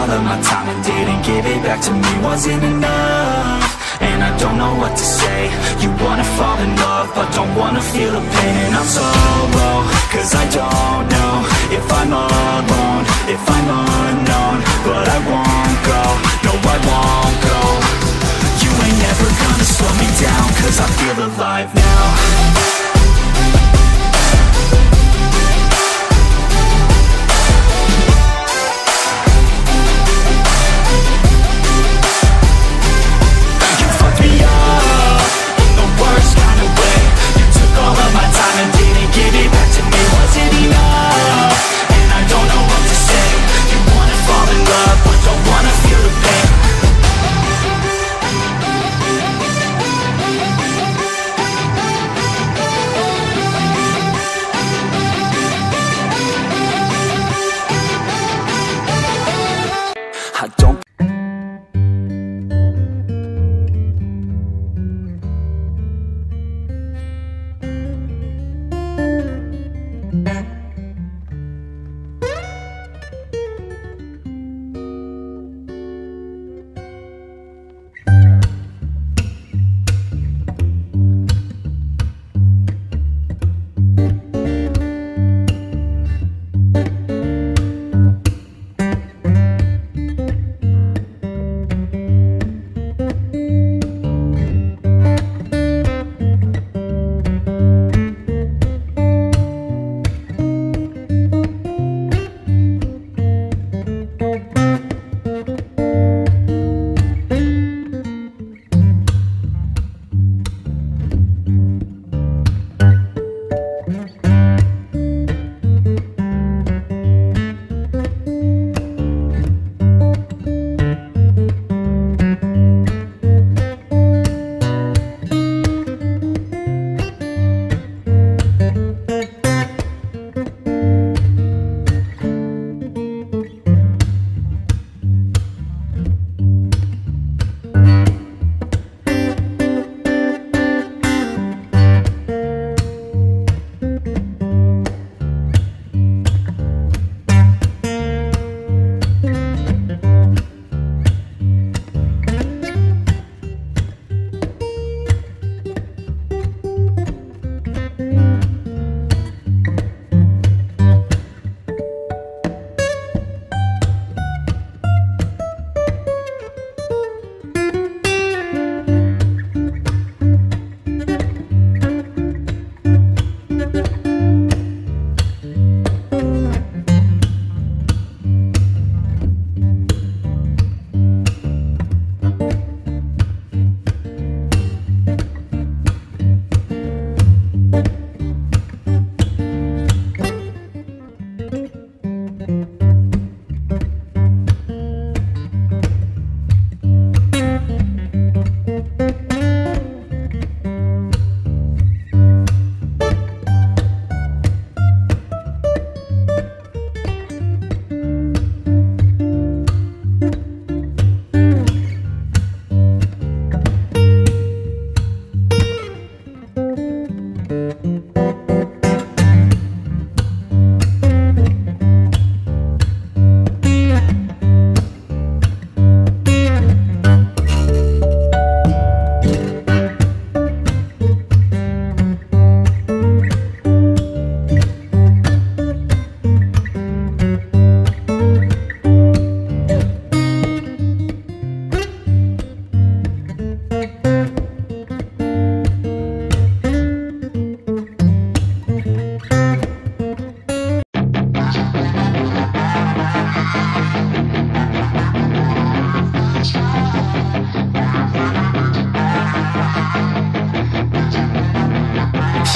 all of my time and didn't give it back to me Wasn't enough. And I don't know what to say. You wanna fall in love but don't wanna feel the pain. And I'm so low Cause I don't know If I'm alone If I'm unknown But I won't go. No I won't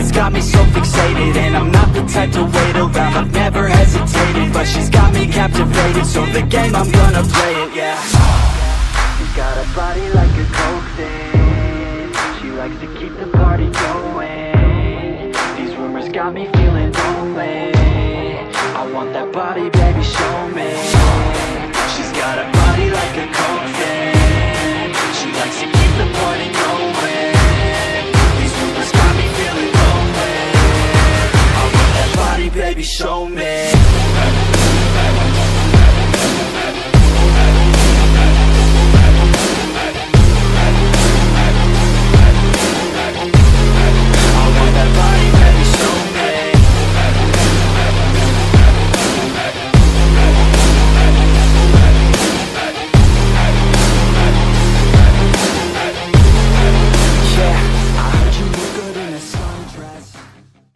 it's got me so fixated And I'm not the type to wait around. I've never hesitated But she's got me captivated So the game, I'm gonna play it, yeah. She's got a body like a coke thing. She likes to keep the party going. These rumors got me feeling lonely. I want that body, baby, show me. She's got a body like a coke thing. She likes to keep the party going. baby, show me.